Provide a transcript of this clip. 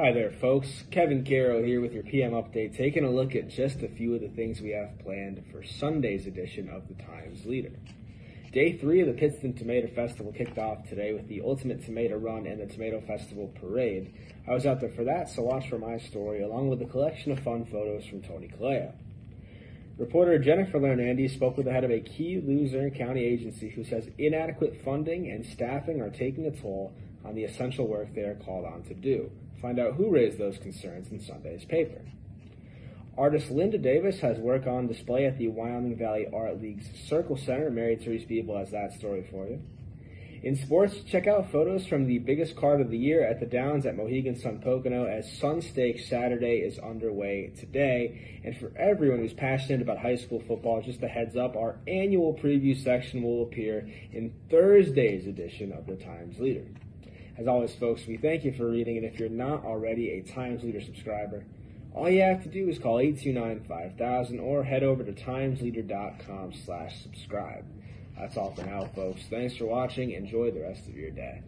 Hi there, folks. Kevin Carroll here with your PM update, taking a look at just a few of the things we have planned for Sunday's edition of the Times Leader. Day three of the Pittston Tomato Festival kicked off today with the Ultimate Tomato Run and the Tomato Festival Parade. I was out there for that, so watch for my story along with a collection of fun photos from Tony Callaio. Reporter Jennifer Learn-Andes spoke with the head of a key Luzerne County agency who says inadequate funding and staffing are taking a toll on the essential work they are called on to do. Find out who raised those concerns in Sunday's paper. Artist Linda Davis has work on display at the Wyoming Valley Art League's Circle Center. Mary Therese Biebel has that story for you. In sports, check out photos from the biggest card of the year at the Downs at Mohegan Sun Pocono as Sun Stakes Saturday is underway today. And for everyone who's passionate about high school football, just a heads up, our annual preview section will appear in Thursday's edition of the Times Leader. As always, folks, we thank you for reading, and if you're not already a Times Leader subscriber, all you have to do is call 829-5000 or head over to timesleader.com slash subscribe. That's all for now, folks. Thanks for watching. Enjoy the rest of your day.